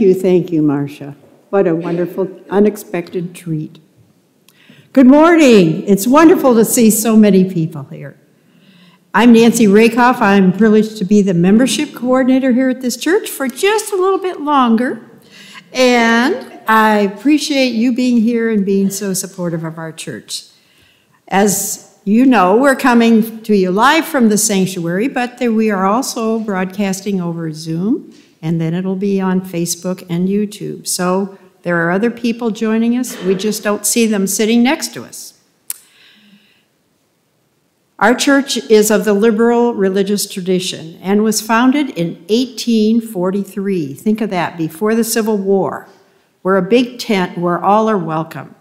Thank you, thank you, Marcia. What a wonderful, unexpected treat. Good morning. It's wonderful to see so many people here. I'm Nancy Rakoff. I'm privileged to be the membership coordinator here at this church for just a little bit longer. And I appreciate you being here and being so supportive of our church. As you know, we're coming to you live from the sanctuary, but we are also broadcasting over Zoom, and then it'll be on Facebook and YouTube. So there are other people joining us. We just don't see them sitting next to us. Our church is of the liberal religious tradition and was founded in 1843. Think of that, before the Civil War. We're a big tent where all are welcome.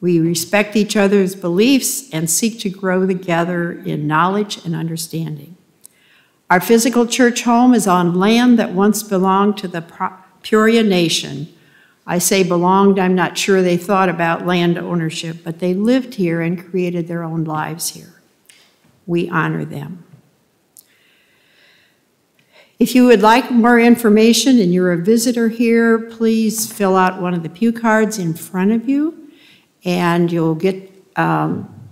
We respect each other's beliefs and seek to grow together in knowledge and understanding. Our physical church home is on land that once belonged to the Peoria Nation. I say belonged, I'm not sure they thought about land ownership, but they lived here and created their own lives here we honor them. If you would like more information and you're a visitor here, please fill out one of the pew cards in front of you and you'll get um,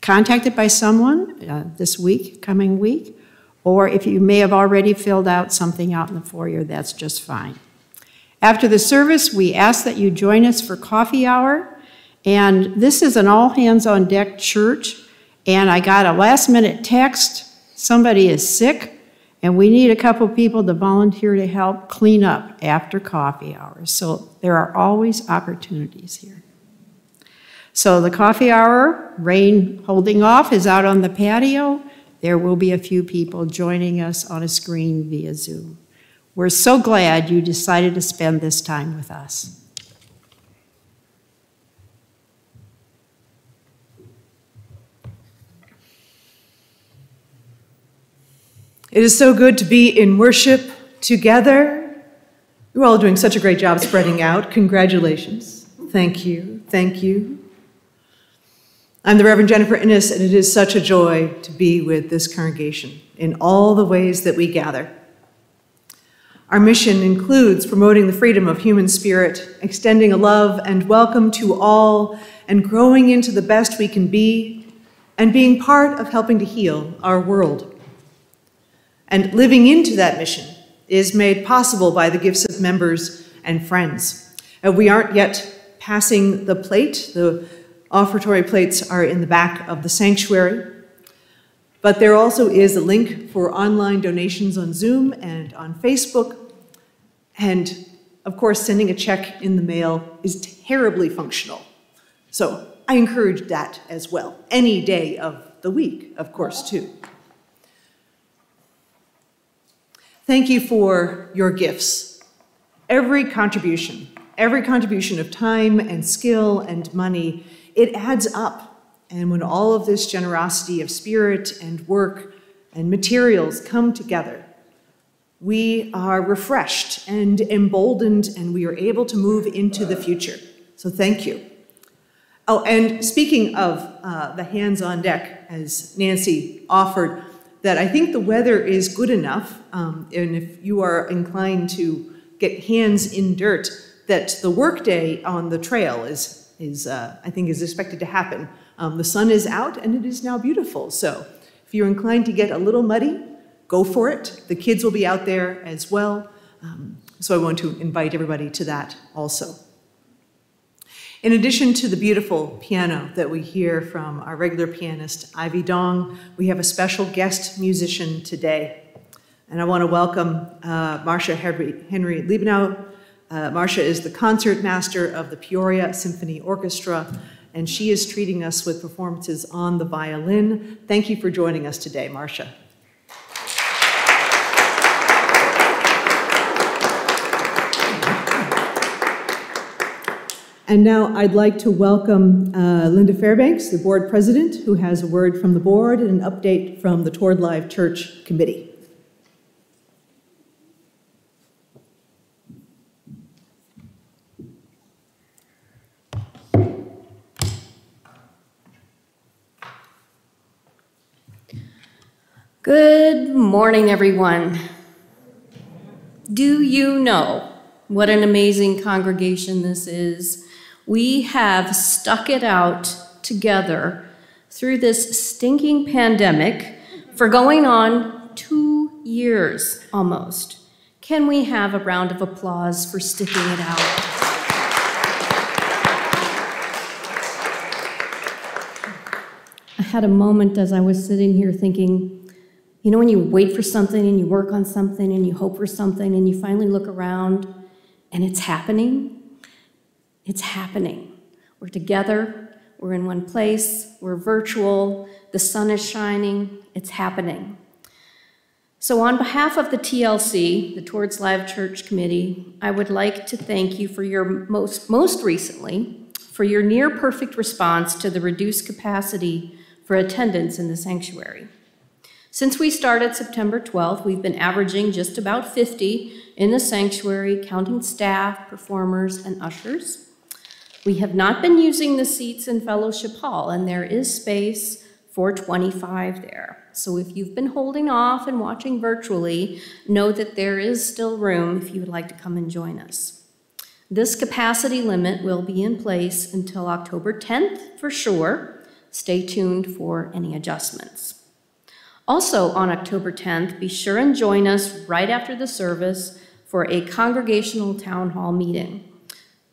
contacted by someone uh, this week, coming week, or if you may have already filled out something out in the foyer, that's just fine. After the service, we ask that you join us for coffee hour, and this is an all hands on deck church and I got a last minute text somebody is sick, and we need a couple people to volunteer to help clean up after coffee hours. So there are always opportunities here. So the coffee hour, rain holding off, is out on the patio. There will be a few people joining us on a screen via Zoom. We're so glad you decided to spend this time with us. It is so good to be in worship together. You're all doing such a great job spreading out. Congratulations. Thank you. Thank you. I'm the Reverend Jennifer Innis, and it is such a joy to be with this congregation in all the ways that we gather. Our mission includes promoting the freedom of human spirit, extending a love and welcome to all, and growing into the best we can be, and being part of helping to heal our world. And living into that mission is made possible by the gifts of members and friends. And we aren't yet passing the plate. The offertory plates are in the back of the sanctuary. But there also is a link for online donations on Zoom and on Facebook. And of course, sending a check in the mail is terribly functional. So I encourage that as well, any day of the week, of course, too. Thank you for your gifts. Every contribution, every contribution of time and skill and money, it adds up. And when all of this generosity of spirit and work and materials come together, we are refreshed and emboldened and we are able to move into the future. So thank you. Oh, and speaking of uh, the hands on deck, as Nancy offered, that I think the weather is good enough, um, and if you are inclined to get hands in dirt, that the workday on the trail is, is uh, I think, is expected to happen. Um, the sun is out, and it is now beautiful. So if you're inclined to get a little muddy, go for it. The kids will be out there as well. Um, so I want to invite everybody to that also. In addition to the beautiful piano that we hear from our regular pianist, Ivy Dong, we have a special guest musician today. And I want to welcome uh, Marcia Henry, Henry Liebenow. Uh, Marcia is the concert master of the Peoria Symphony Orchestra, and she is treating us with performances on the violin. Thank you for joining us today, Marcia. And now I'd like to welcome uh, Linda Fairbanks, the board president, who has a word from the board and an update from the Toward Live Church Committee. Good morning, everyone. Do you know What an amazing congregation this is. We have stuck it out together through this stinking pandemic for going on two years almost. Can we have a round of applause for sticking it out? I had a moment as I was sitting here thinking, you know, when you wait for something and you work on something and you hope for something and you finally look around and it's happening? It's happening. We're together, we're in one place, we're virtual, the sun is shining, it's happening. So, on behalf of the TLC, the Towards Live Church Committee, I would like to thank you for your most, most recently, for your near perfect response to the reduced capacity for attendance in the sanctuary. Since we started September 12th, we've been averaging just about 50 in the sanctuary, counting staff, performers, and ushers. We have not been using the seats in Fellowship Hall, and there is space for 25 there. So if you've been holding off and watching virtually, know that there is still room if you would like to come and join us. This capacity limit will be in place until October 10th for sure. Stay tuned for any adjustments. Also, on October 10th, be sure and join us right after the service for a congregational town hall meeting.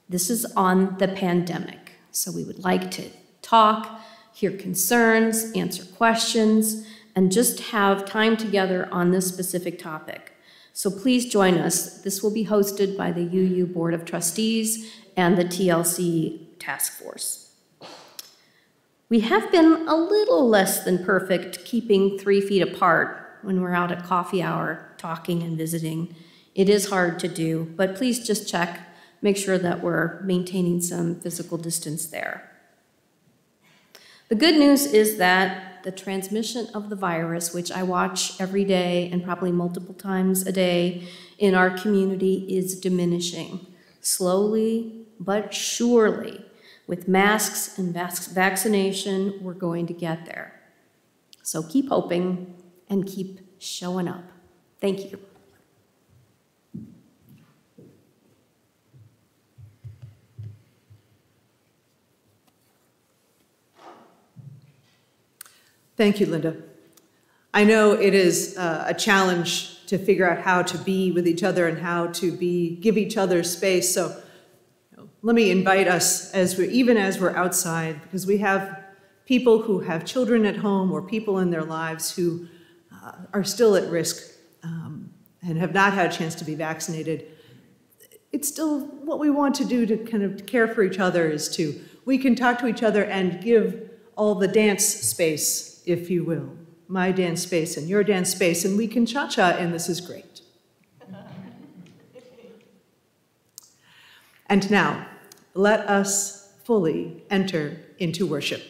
This is on the pandemic, so we would like to talk, hear concerns, answer questions, and just have time together on this specific topic. So please join us. This will be hosted by the UU Board of Trustees and the TLC Task Force. We have been a little less than perfect keeping three feet apart when we're out at coffee hour talking and visiting. It is hard to do, but please just check, make sure that we're maintaining some physical distance there. The good news is that the transmission of the virus, which I watch every day and probably multiple times a day in our community, is diminishing. Slowly but surely, with masks and vaccination, we're going to get there. So keep hoping and keep showing up. Thank you. Thank you, Linda. I know it is uh, a challenge to figure out how to be with each other and how to be give each other space. So let me invite us as we even as we're outside, because we have people who have children at home or people in their lives who uh, are still at risk um, and have not had a chance to be vaccinated. It's still what we want to do to kind of care for each other is to we can talk to each other and give all the dance space, if you will, my dance space and your dance space, and we can cha-cha, and this is great. and now, let us fully enter into worship.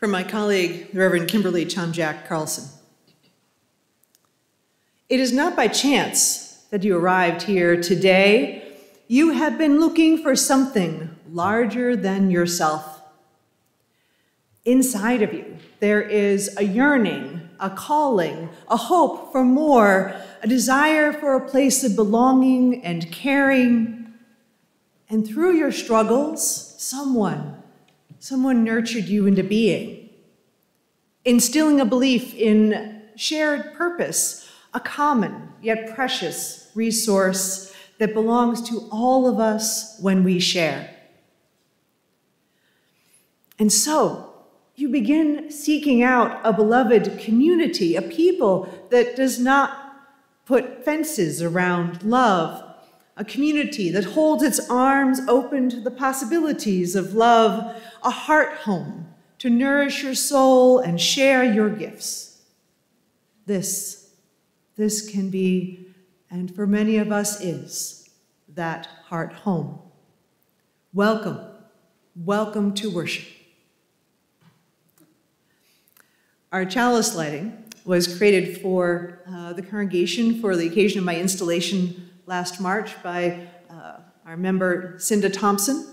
From my colleague, the Reverend Kimberly Chomjack Carlson. It is not by chance that you arrived here today. You have been looking for something larger than yourself. Inside of you, there is a yearning, a calling, a hope for more, a desire for a place of belonging and caring. And through your struggles, someone, someone nurtured you into being, instilling a belief in shared purpose, a common yet precious resource that belongs to all of us when we share. And so, you begin seeking out a beloved community, a people that does not put fences around love, a community that holds its arms open to the possibilities of love, a heart home to nourish your soul and share your gifts. This, this can be, and for many of us is, that heart home. Welcome, welcome to worship. Our chalice lighting was created for uh, the congregation for the occasion of my installation last March by uh, our member Cinda Thompson.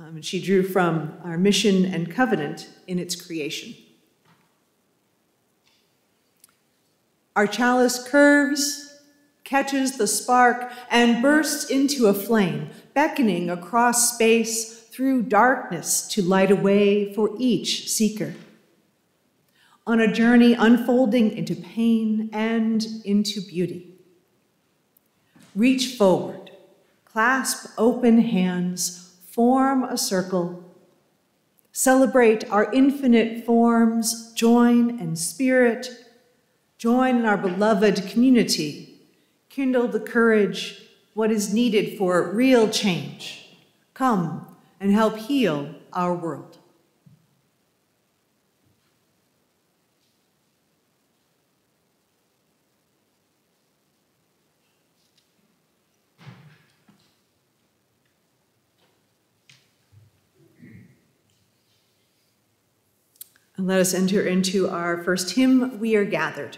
Um, and she drew from our mission and covenant in its creation. Our chalice curves, catches the spark, and bursts into a flame, beckoning across space through darkness to light a way for each seeker on a journey unfolding into pain and into beauty. Reach forward, clasp open hands, form a circle, celebrate our infinite forms, join in spirit, join in our beloved community, kindle the courage, what is needed for real change. Come and help heal our world. And let us enter into our first hymn, We Are Gathered.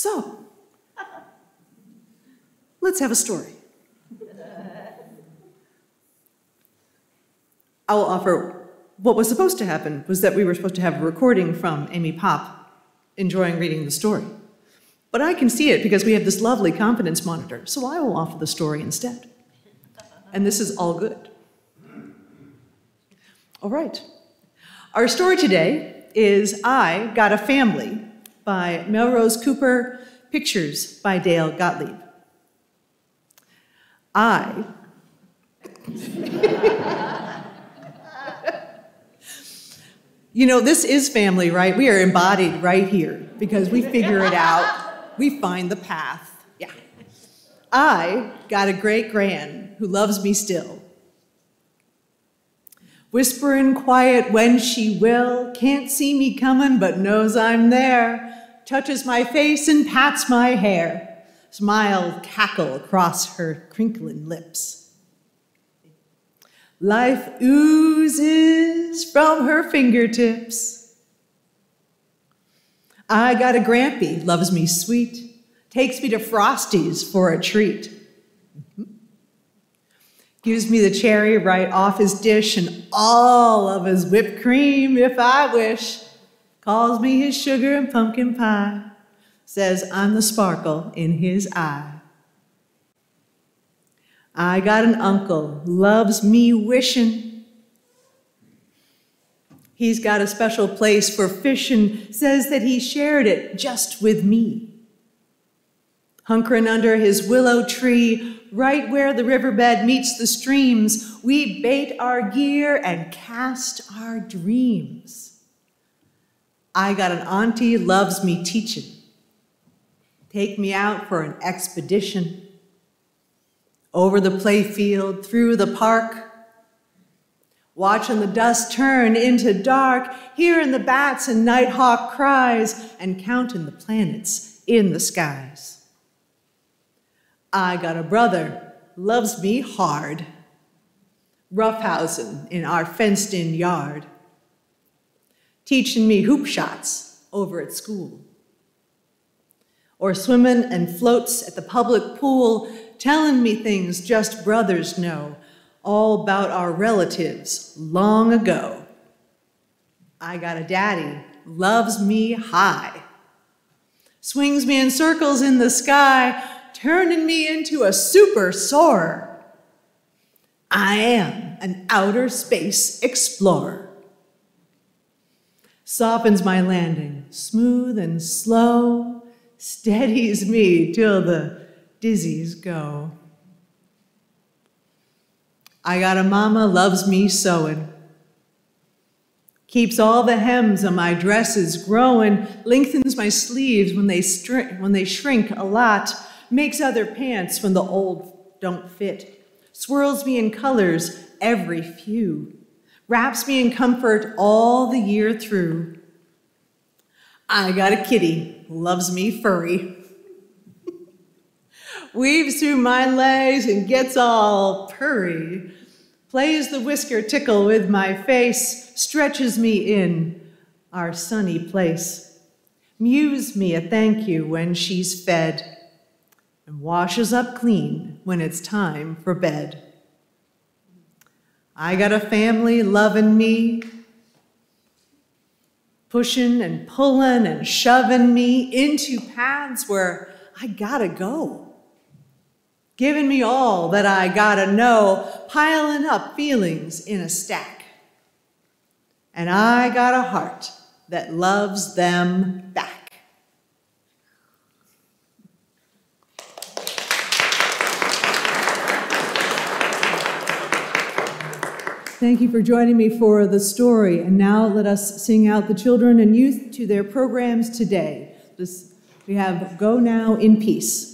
So, let's have a story. I will offer what was supposed to happen was that we were supposed to have a recording from Amy Pop enjoying reading the story. But I can see it because we have this lovely confidence monitor, so I will offer the story instead. And this is all good. All right. Our story today is I Got a Family by Melrose Cooper, pictures by Dale Gottlieb. I You know, this is family, right? We are embodied right here because we figure it out. We find the path. Yeah. I got a great grand who loves me still. Whispering quiet when she will, can't see me coming but knows I'm there, touches my face and pats my hair, smile cackle across her crinkling lips. Life oozes from her fingertips. I got a grampy, loves me sweet, takes me to Frosty's for a treat. Gives me the cherry right off his dish and all of his whipped cream if I wish. Calls me his sugar and pumpkin pie. Says I'm the sparkle in his eye. I got an uncle, loves me wishing. He's got a special place for fishing, says that he shared it just with me. Hunkering under his willow tree, right where the riverbed meets the streams, we bait our gear and cast our dreams. I got an auntie loves me teaching. Take me out for an expedition over the playfield, through the park, watching the dust turn into dark, hearing the bats and nighthawk cries, and counting the planets in the skies. I got a brother, loves me hard, roughhousing in our fenced in yard, teaching me hoop shots over at school, or swimming and floats at the public pool telling me things just brothers know, all about our relatives long ago. I got a daddy, loves me high, swings me in circles in the sky, turning me into a super soarer. I am an outer space explorer. Softens my landing, smooth and slow, steadies me till the dizzies go. I got a mama loves me sewing. Keeps all the hems of my dresses growing, lengthens my sleeves when they, when they shrink a lot, makes other pants when the old don't fit, swirls me in colors every few, wraps me in comfort all the year through. I got a kitty, loves me furry weaves through my legs and gets all purry, plays the whisker tickle with my face, stretches me in our sunny place, mews me a thank you when she's fed, and washes up clean when it's time for bed. I got a family loving me, pushing and pulling and shoving me into paths where I gotta go giving me all that I gotta know, piling up feelings in a stack. And I got a heart that loves them back. Thank you for joining me for the story. And now let us sing out the children and youth to their programs today. This, we have Go Now in Peace.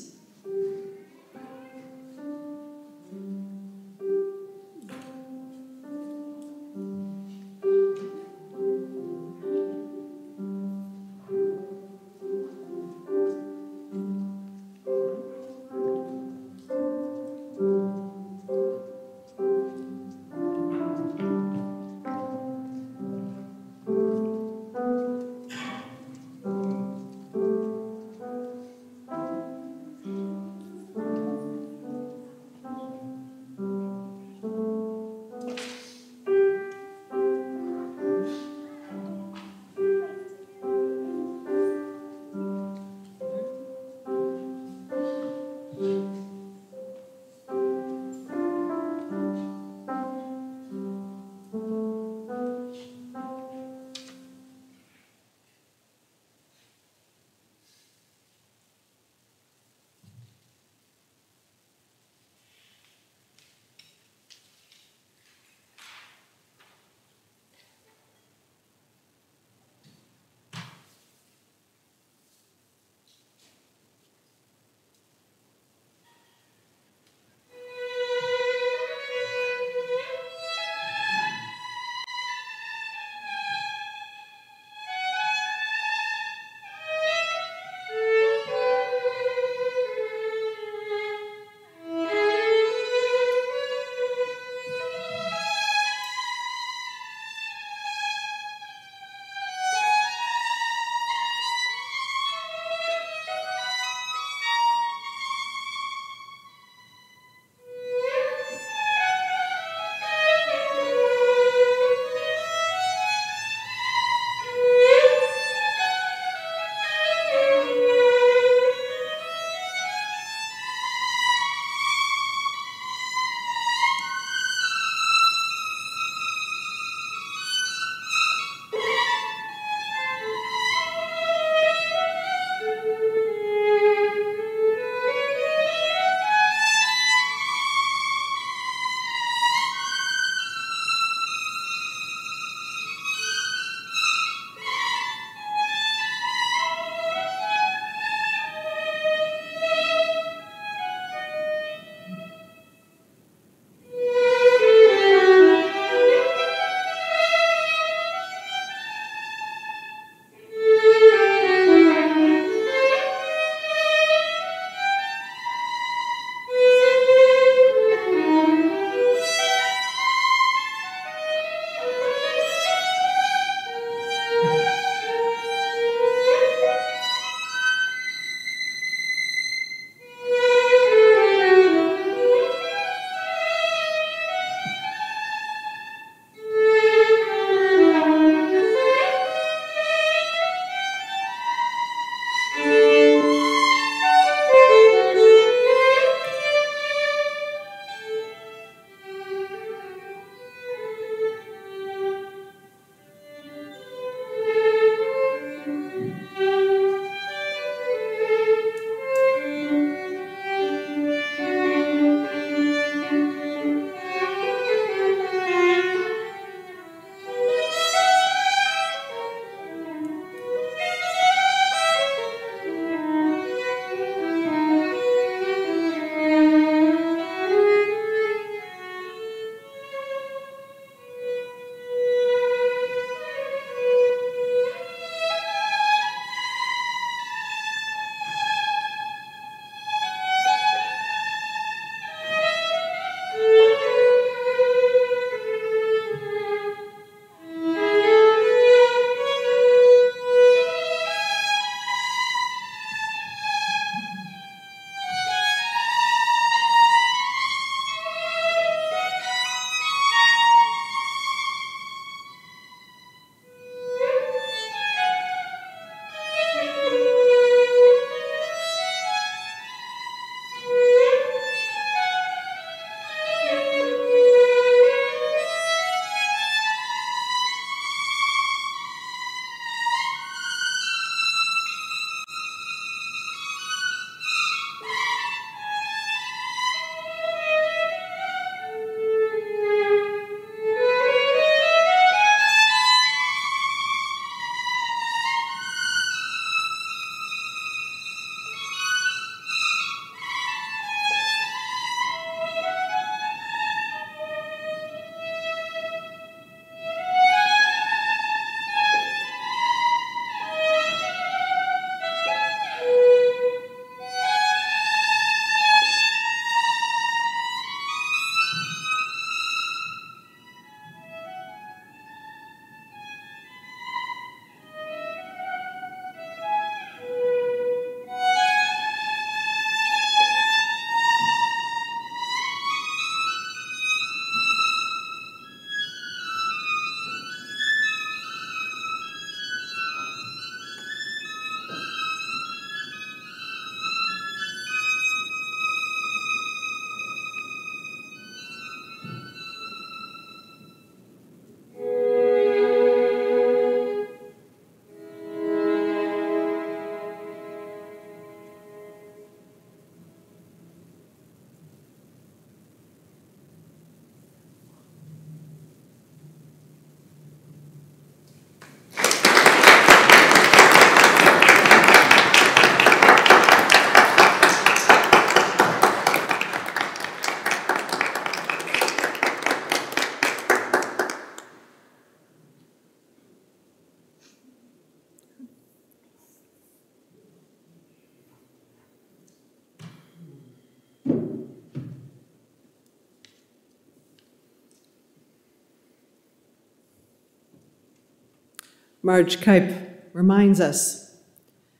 Marge Kipe reminds us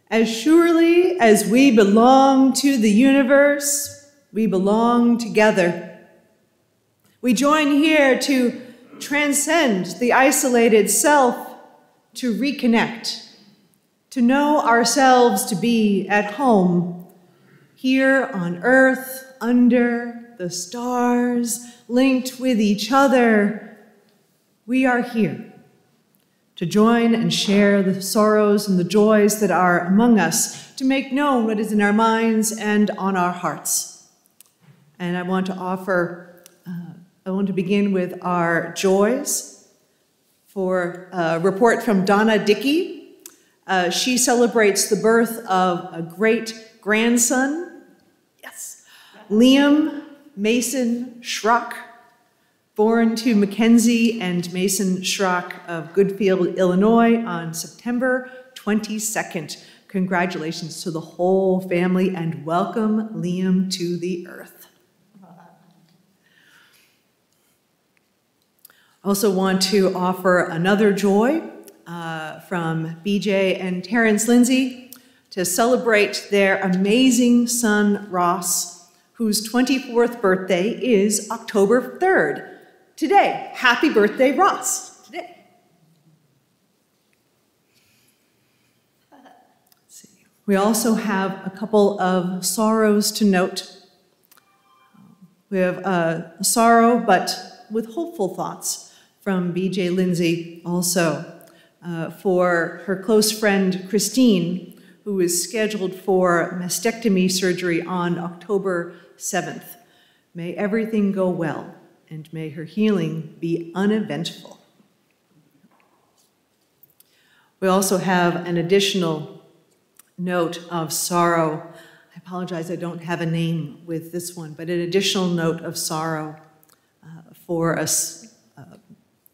As surely as we belong to the universe, we belong together. We join here to transcend the isolated self, to reconnect, to know ourselves to be at home, here on earth, under the stars, linked with each other. We are here to join and share the sorrows and the joys that are among us, to make known what is in our minds and on our hearts. And I want to offer, uh, I want to begin with our joys for a report from Donna Dickey. Uh, she celebrates the birth of a great grandson, yes, Liam Mason Schrock born to Mackenzie and Mason Schrock of Goodfield, Illinois on September 22nd. Congratulations to the whole family and welcome Liam to the earth. I also want to offer another joy uh, from BJ and Terrence Lindsay to celebrate their amazing son Ross, whose 24th birthday is October 3rd today. Happy birthday, Ross, today. We also have a couple of sorrows to note. We have a sorrow, but with hopeful thoughts from BJ Lindsay also uh, for her close friend Christine, who is scheduled for mastectomy surgery on October 7th. May everything go well and may her healing be uneventful. We also have an additional note of sorrow. I apologize, I don't have a name with this one, but an additional note of sorrow uh, for a, uh,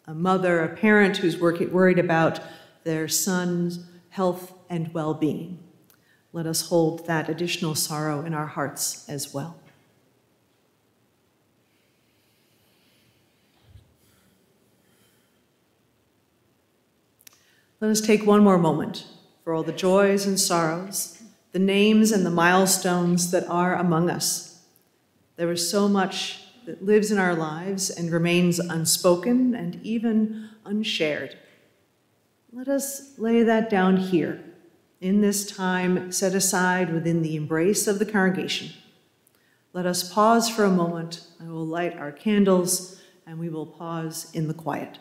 a mother, a parent who's working, worried about their son's health and well being. Let us hold that additional sorrow in our hearts as well. Let us take one more moment for all the joys and sorrows, the names and the milestones that are among us. There is so much that lives in our lives and remains unspoken and even unshared. Let us lay that down here in this time set aside within the embrace of the congregation. Let us pause for a moment. I will light our candles and we will pause in the quiet.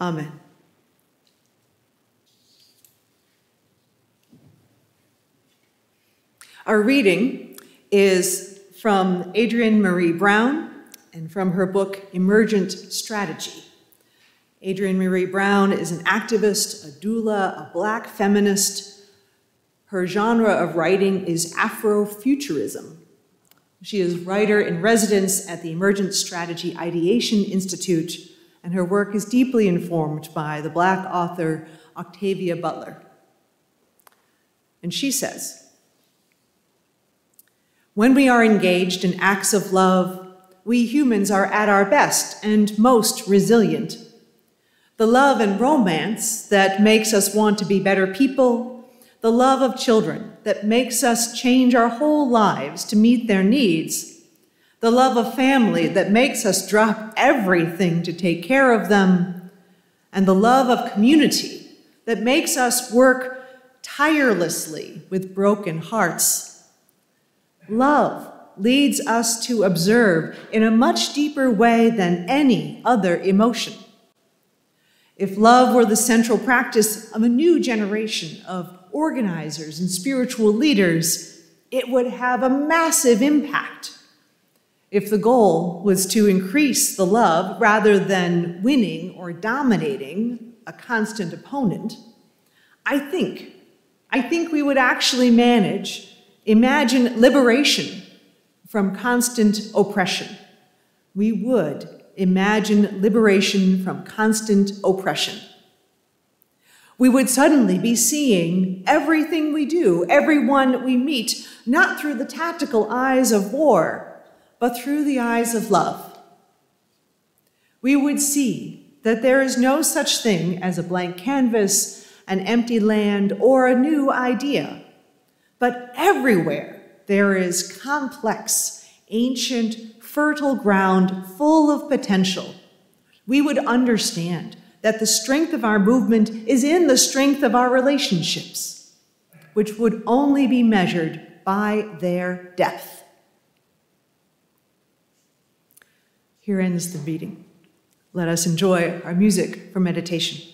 Amen. Our reading is from Adrienne Maree Brown and from her book Emergent Strategy. Adrienne Maree Brown is an activist, a doula, a black feminist. Her genre of writing is Afrofuturism. She is writer in residence at the Emergent Strategy Ideation Institute and her work is deeply informed by the Black author Octavia Butler. And she says, When we are engaged in acts of love, we humans are at our best and most resilient. The love and romance that makes us want to be better people, the love of children that makes us change our whole lives to meet their needs, the love of family that makes us drop everything to take care of them, and the love of community that makes us work tirelessly with broken hearts. Love leads us to observe in a much deeper way than any other emotion. If love were the central practice of a new generation of organizers and spiritual leaders, it would have a massive impact. If the goal was to increase the love rather than winning or dominating a constant opponent, I think, I think we would actually manage, imagine liberation from constant oppression. We would imagine liberation from constant oppression we would suddenly be seeing everything we do, everyone we meet, not through the tactical eyes of war, but through the eyes of love. We would see that there is no such thing as a blank canvas, an empty land, or a new idea, but everywhere there is complex, ancient, fertile ground full of potential. We would understand that the strength of our movement is in the strength of our relationships, which would only be measured by their depth. Here ends the reading. Let us enjoy our music for meditation.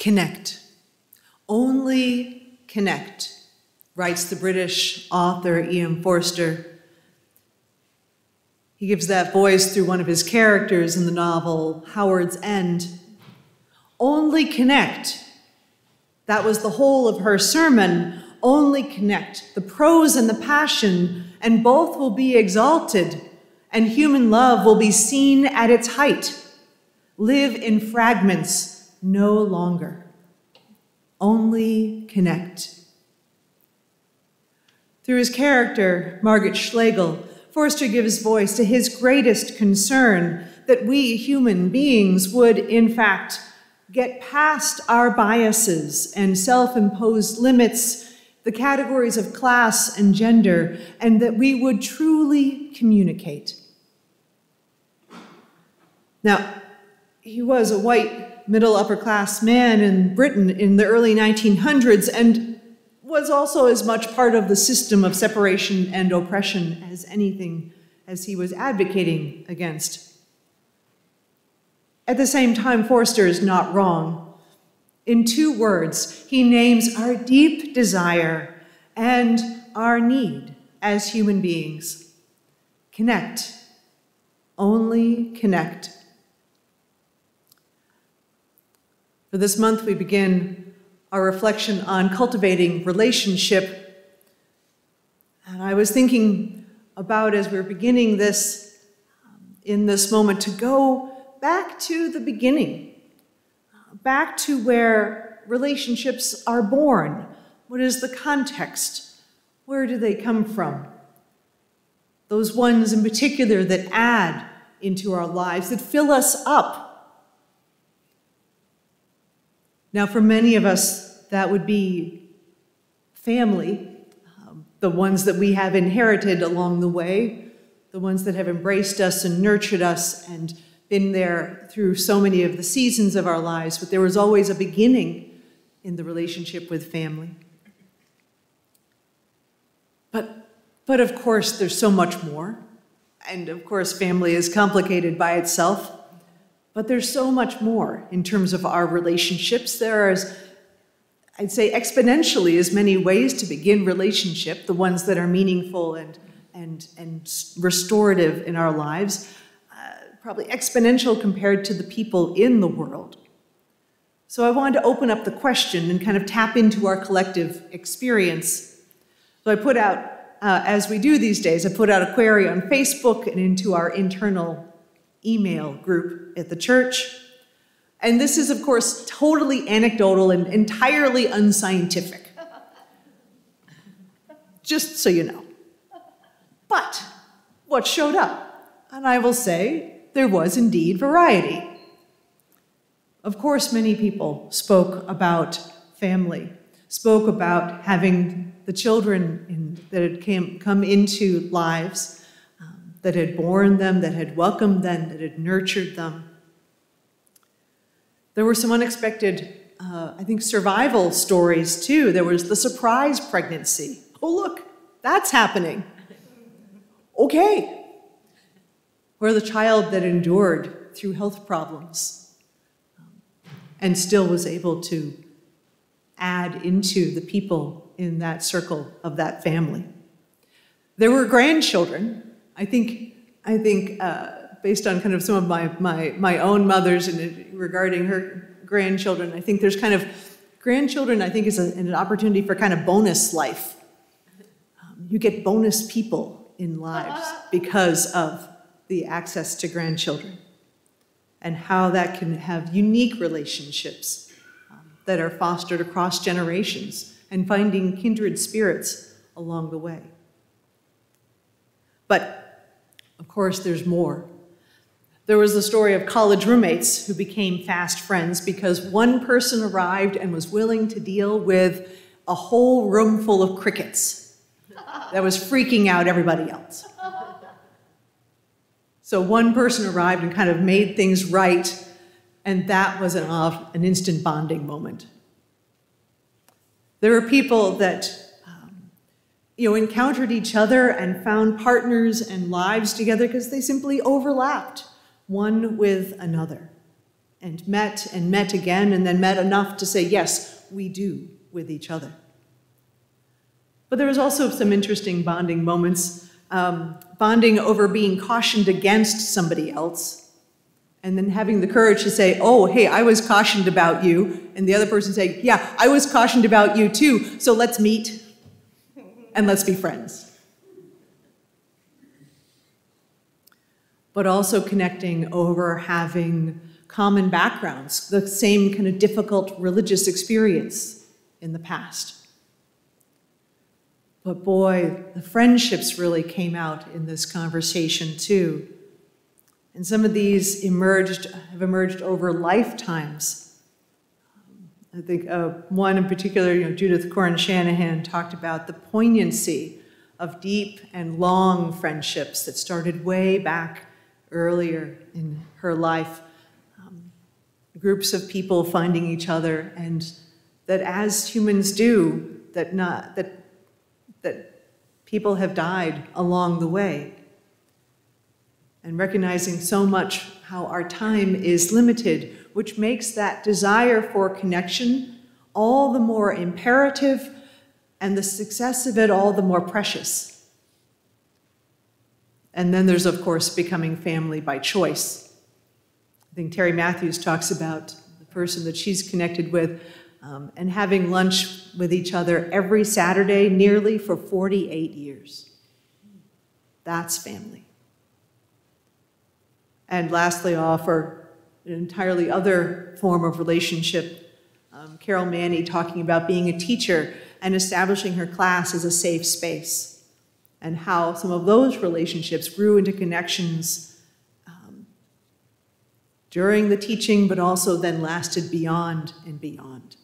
Connect. Only connect, writes the British author Ian Forster. He gives that voice through one of his characters in the novel Howards End. Only connect. That was the whole of her sermon. Only connect, the prose and the passion, and both will be exalted, and human love will be seen at its height. Live in fragments no longer. Only connect. Through his character, Margaret Schlegel, Forster gives voice to his greatest concern that we human beings would, in fact, get past our biases and self imposed limits, the categories of class and gender, and that we would truly communicate. Now, he was a white middle upper class man in Britain in the early 1900s and was also as much part of the system of separation and oppression as anything as he was advocating against. At the same time, Forster is not wrong. In two words, he names our deep desire and our need as human beings. Connect. Only connect. For this month, we begin our reflection on cultivating relationship. And I was thinking about as we are beginning this um, in this moment to go back to the beginning, back to where relationships are born. What is the context? Where do they come from? Those ones in particular that add into our lives, that fill us up now, for many of us, that would be family, um, the ones that we have inherited along the way, the ones that have embraced us and nurtured us and been there through so many of the seasons of our lives, but there was always a beginning in the relationship with family. But, but of course, there's so much more. And of course, family is complicated by itself. But there's so much more in terms of our relationships. There are, I'd say, exponentially as many ways to begin relationship, the ones that are meaningful and, and, and restorative in our lives, uh, probably exponential compared to the people in the world. So I wanted to open up the question and kind of tap into our collective experience. So I put out, uh, as we do these days, I put out a query on Facebook and into our internal email group at the church. And this is, of course, totally anecdotal and entirely unscientific. Just so you know. But what showed up? And I will say there was indeed variety. Of course, many people spoke about family, spoke about having the children in, that had came, come into lives that had borne them, that had welcomed them, that had nurtured them. There were some unexpected, uh, I think, survival stories too. There was the surprise pregnancy. Oh, look, that's happening. Okay. Or the child that endured through health problems um, and still was able to add into the people in that circle of that family. There were grandchildren I think, I think uh, based on kind of some of my, my, my own mothers and regarding her grandchildren, I think there's kind of, grandchildren I think is a, an opportunity for kind of bonus life. Um, you get bonus people in lives because of the access to grandchildren and how that can have unique relationships um, that are fostered across generations and finding kindred spirits along the way. But course, there's more. There was the story of college roommates who became fast friends because one person arrived and was willing to deal with a whole room full of crickets that was freaking out everybody else. So one person arrived and kind of made things right, and that was an, an instant bonding moment. There are people that you know, encountered each other and found partners and lives together because they simply overlapped one with another. and met and met again and then met enough to say, yes, we do with each other. But there was also some interesting bonding moments, um, bonding over being cautioned against somebody else, and then having the courage to say, oh, hey, I was cautioned about you, and the other person saying, yeah, I was cautioned about you too, so let's meet and let's be friends. But also connecting over having common backgrounds, the same kind of difficult religious experience in the past. But boy, the friendships really came out in this conversation too. And some of these emerged, have emerged over lifetimes. I think uh, one in particular, you know, Judith Corin Shanahan talked about the poignancy of deep and long friendships that started way back earlier in her life. Um, groups of people finding each other, and that as humans do, that not that that people have died along the way. And recognizing so much how our time is limited, which makes that desire for connection all the more imperative and the success of it all the more precious. And then there's, of course, becoming family by choice. I think Terry Matthews talks about the person that she's connected with um, and having lunch with each other every Saturday nearly for 48 years. That's family. And lastly, I'll offer an entirely other form of relationship. Um, Carol Manny talking about being a teacher and establishing her class as a safe space, and how some of those relationships grew into connections um, during the teaching, but also then lasted beyond and beyond.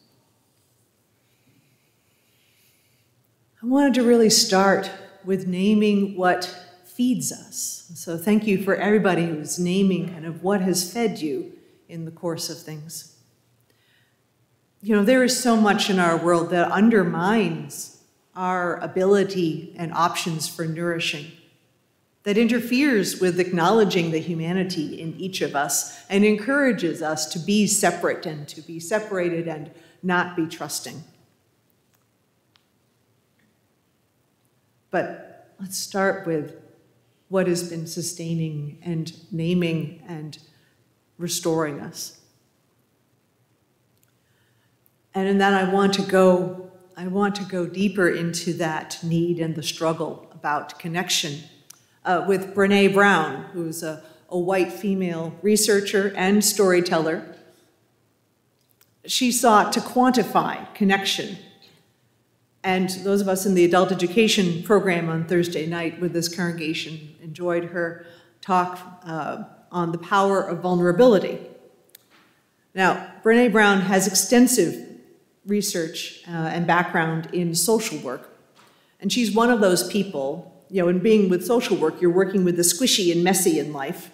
I wanted to really start with naming what feeds us. So thank you for everybody who's naming kind of what has fed you in the course of things. You know, there is so much in our world that undermines our ability and options for nourishing, that interferes with acknowledging the humanity in each of us and encourages us to be separate and to be separated and not be trusting. But let's start with what has been sustaining and naming and restoring us. And in that I want to go I want to go deeper into that need and the struggle about connection uh, with Brene Brown, who's a, a white female researcher and storyteller. She sought to quantify connection and those of us in the adult education program on Thursday night with this congregation enjoyed her talk uh, on the power of vulnerability. Now, Brene Brown has extensive research uh, and background in social work. And she's one of those people, you know, in being with social work, you're working with the squishy and messy in life.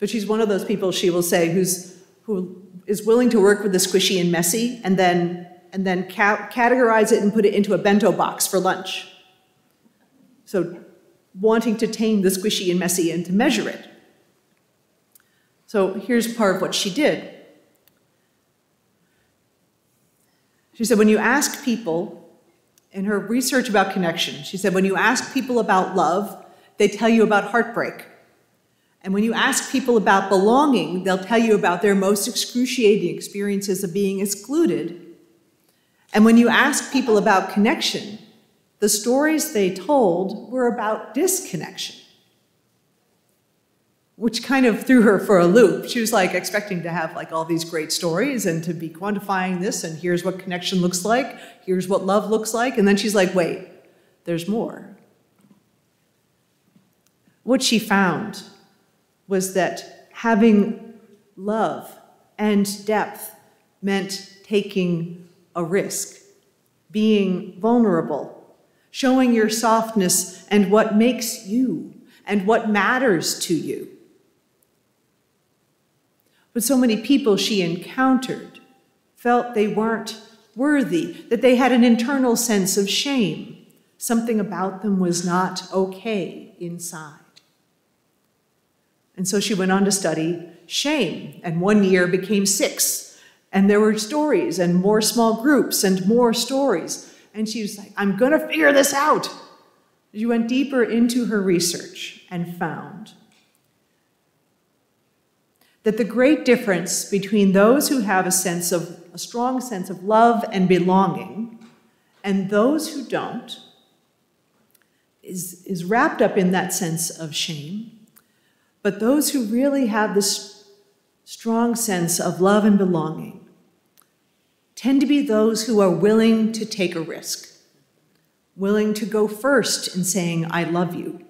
But she's one of those people, she will say, who's, who is willing to work with the squishy and messy and then and then ca categorize it and put it into a bento box for lunch. So wanting to tame the squishy and messy and to measure it. So here's part of what she did. She said, when you ask people, in her research about connection, she said, when you ask people about love, they tell you about heartbreak. And when you ask people about belonging, they'll tell you about their most excruciating experiences of being excluded and when you ask people about connection, the stories they told were about disconnection, which kind of threw her for a loop. She was like expecting to have like all these great stories and to be quantifying this, and here's what connection looks like, here's what love looks like, and then she's like, wait, there's more. What she found was that having love and depth meant taking a risk, being vulnerable, showing your softness and what makes you and what matters to you. But so many people she encountered felt they weren't worthy, that they had an internal sense of shame. Something about them was not okay inside. And so she went on to study shame, and one year became six. And there were stories and more small groups and more stories. And she was like, I'm going to figure this out. She went deeper into her research and found that the great difference between those who have a sense of a strong sense of love and belonging and those who don't is, is wrapped up in that sense of shame. But those who really have this strong sense of love and belonging tend to be those who are willing to take a risk, willing to go first in saying, I love you,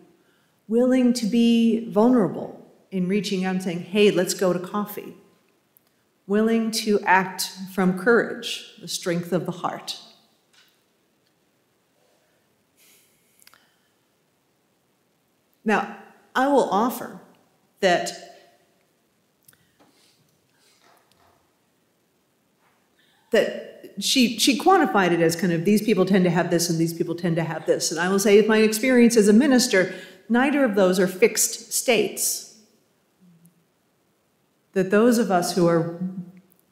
willing to be vulnerable in reaching out and saying, hey, let's go to coffee. Willing to act from courage, the strength of the heart. Now, I will offer that that she she quantified it as kind of these people tend to have this and these people tend to have this. And I will say, with my experience as a minister, neither of those are fixed states that those of us who are,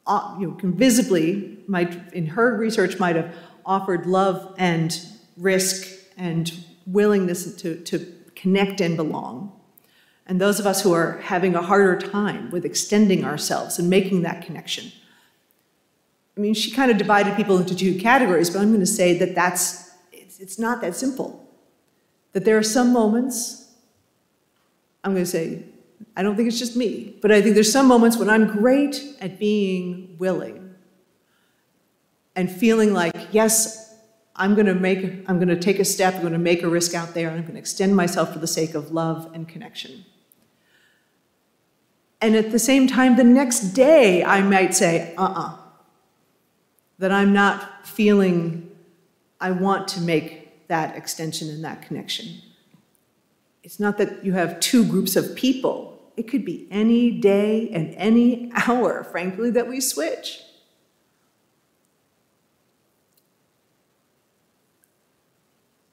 uh, you know, can visibly, might, in her research, might have offered love and risk and willingness to, to connect and belong. And those of us who are having a harder time with extending ourselves and making that connection. I mean, she kind of divided people into two categories, but I'm going to say that that's, it's, it's not that simple. That there are some moments, I'm going to say I don't think it's just me, but I think there's some moments when I'm great at being willing and feeling like, yes, I'm going to make, I'm going to take a step, I'm going to make a risk out there, and I'm going to extend myself for the sake of love and connection. And at the same time, the next day, I might say, uh uh that I'm not feeling I want to make that extension and that connection. It's not that you have two groups of people it could be any day and any hour, frankly, that we switch.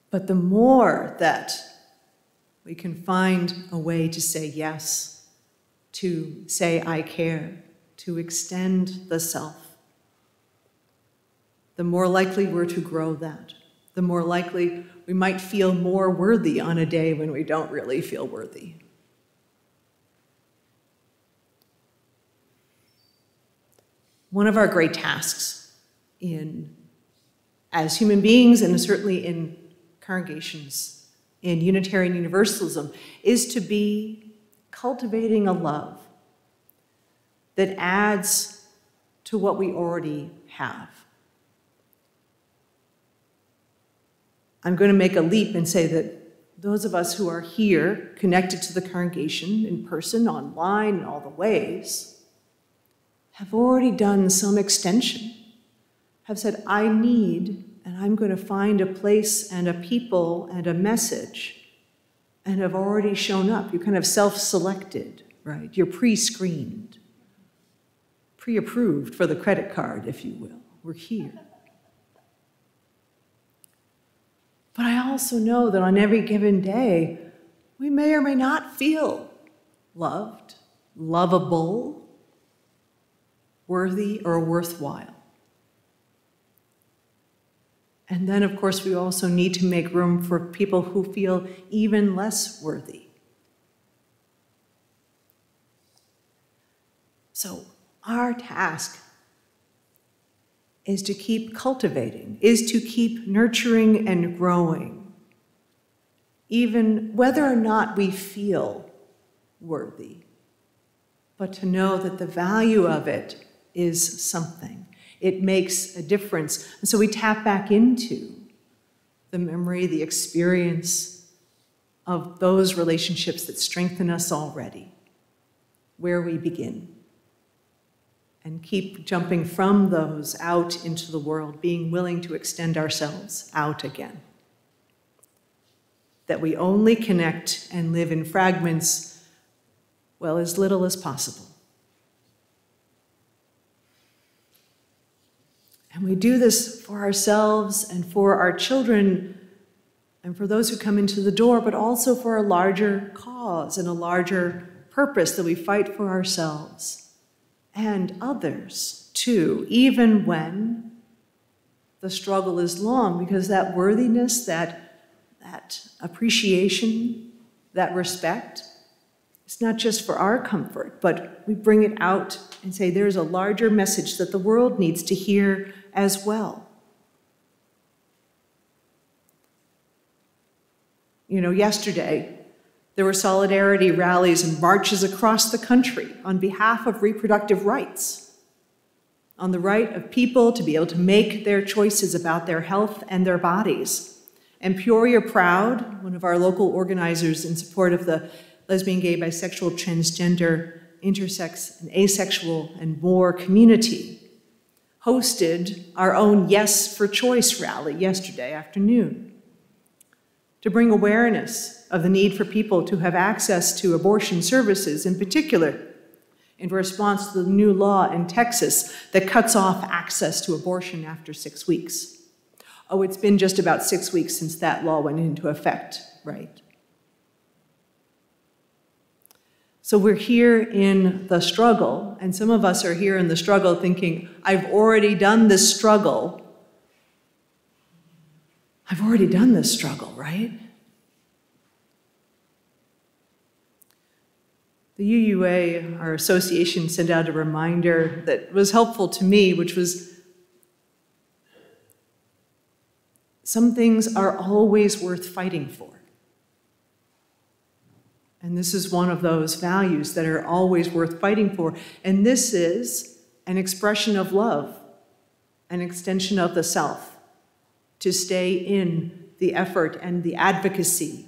But the more that we can find a way to say yes, to say I care, to extend the self, the more likely we're to grow that. The more likely we might feel more worthy on a day when we don't really feel worthy. one of our great tasks in as human beings and certainly in congregations in Unitarian Universalism is to be cultivating a love that adds to what we already have. I'm going to make a leap and say that those of us who are here, connected to the congregation in person, online, in all the ways, have already done some extension, have said, I need, and I'm going to find a place and a people and a message, and have already shown up. You kind of self selected, right? You're pre screened, pre approved for the credit card, if you will. We're here. But I also know that on every given day, we may or may not feel loved, lovable, worthy or worthwhile. And then, of course, we also need to make room for people who feel even less worthy. So, our task is to keep cultivating, is to keep nurturing and growing, even whether or not we feel worthy, but to know that the value of it is something. It makes a difference. And so we tap back into the memory, the experience of those relationships that strengthen us already, where we begin. And keep jumping from those out into the world, being willing to extend ourselves out again. That we only connect and live in fragments, well, as little as possible. And we do this for ourselves and for our children and for those who come into the door, but also for a larger cause and a larger purpose that we fight for ourselves and others too, even when the struggle is long, because that worthiness, that, that appreciation, that respect, it's not just for our comfort, but we bring it out and say there's a larger message that the world needs to hear as well. You know, yesterday, there were solidarity rallies and marches across the country on behalf of reproductive rights, on the right of people to be able to make their choices about their health and their bodies. And Peoria Proud, one of our local organizers in support of the lesbian, gay, bisexual, transgender, intersex, and asexual, and more community, hosted our own Yes for Choice rally yesterday afternoon to bring awareness of the need for people to have access to abortion services, in particular, in response to the new law in Texas that cuts off access to abortion after six weeks. Oh, it's been just about six weeks since that law went into effect, right? So we're here in the struggle, and some of us are here in the struggle thinking, I've already done this struggle. I've already done this struggle, right? The UUA, our association, sent out a reminder that was helpful to me, which was some things are always worth fighting for. And this is one of those values that are always worth fighting for. And this is an expression of love, an extension of the self, to stay in the effort and the advocacy.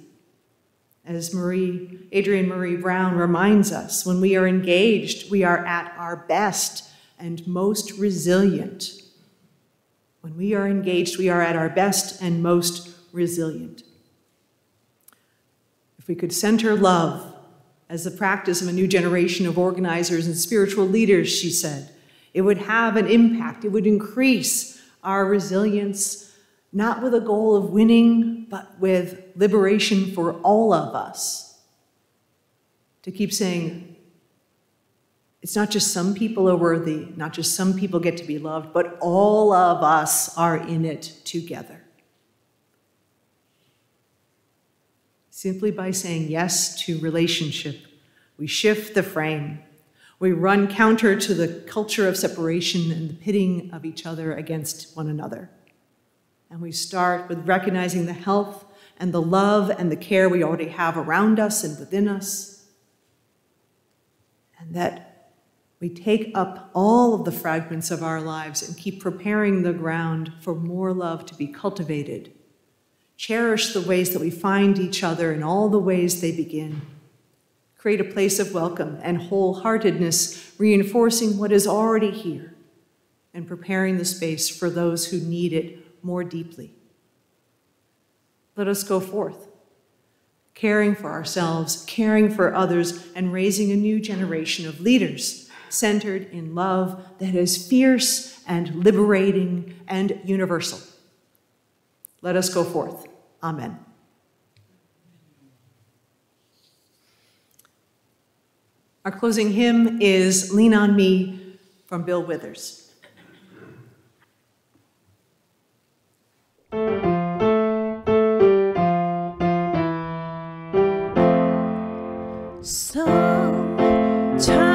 As Maree, Adrienne Maree Brown reminds us, when we are engaged, we are at our best and most resilient. When we are engaged, we are at our best and most resilient If we could center love as the practice of a new generation of organizers and spiritual leaders, she said, it would have an impact. It would increase our resilience, not with a goal of winning, but with liberation for all of us. To keep saying, it's not just some people are worthy, not just some people get to be loved, but all of us are in it together. Simply by saying yes to relationship, we shift the frame. We run counter to the culture of separation and the pitting of each other against one another. And we start with recognizing the health and the love and the care we already have around us and within us. And that we take up all of the fragments of our lives and keep preparing the ground for more love to be cultivated Cherish the ways that we find each other and all the ways they begin. Create a place of welcome and wholeheartedness, reinforcing what is already here and preparing the space for those who need it more deeply. Let us go forth, caring for ourselves, caring for others, and raising a new generation of leaders centered in love that is fierce and liberating and universal. Let us go forth. Amen. Our closing hymn is Lean on Me from Bill Withers. You